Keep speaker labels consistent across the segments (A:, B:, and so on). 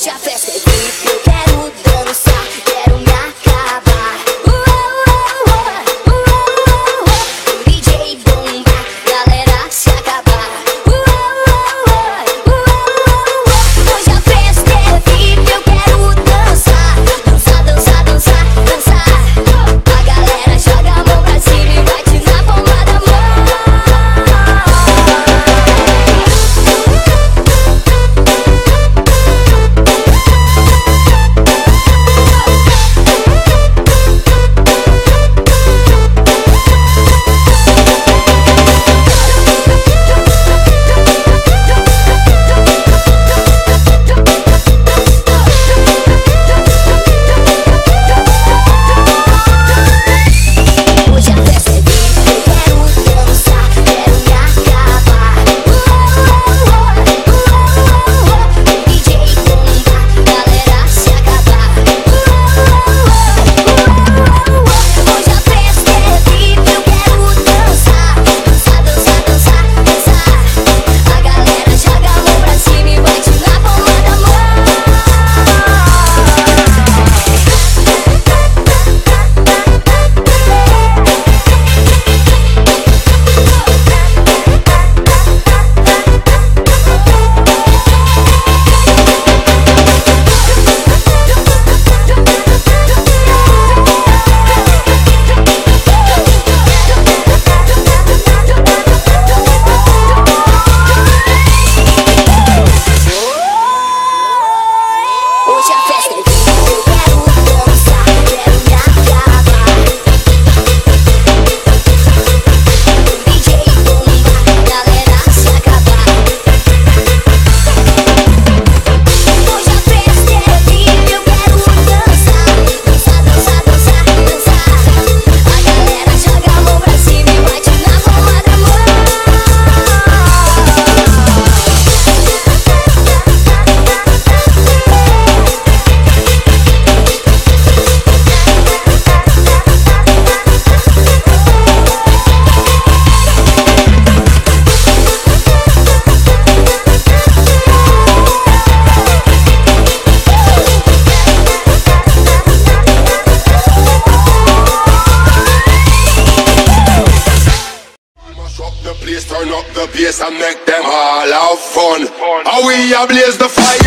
A: hoje a
B: festa and make them all have fun. How we ablaze the fire.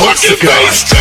C: Let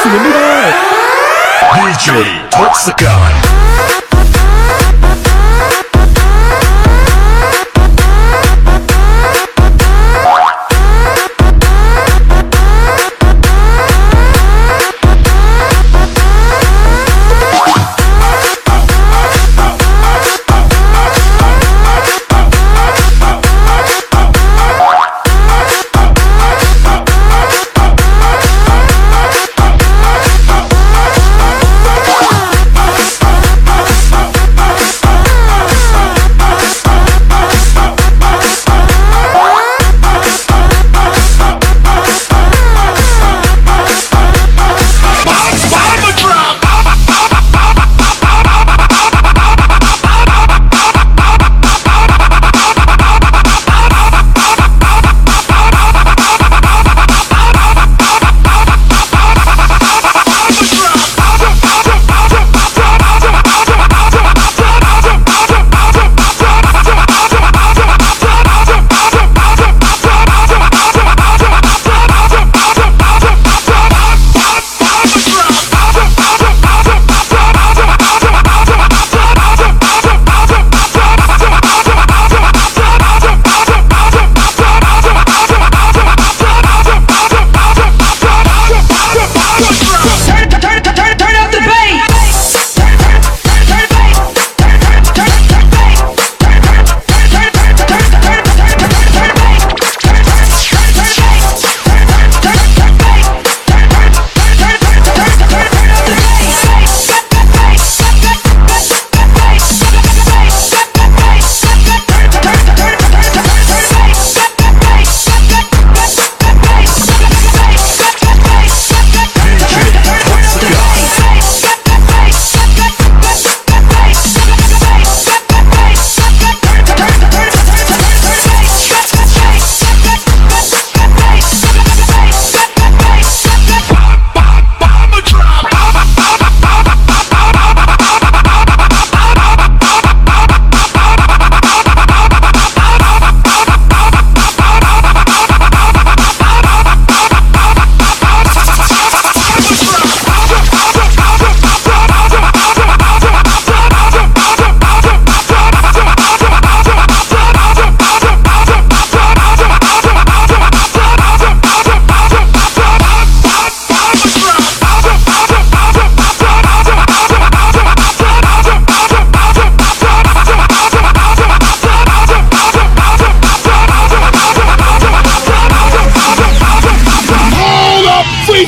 D: ลืมไม่ได้
C: DJ Toxican.
E: 'Cause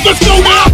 E: Let's go now.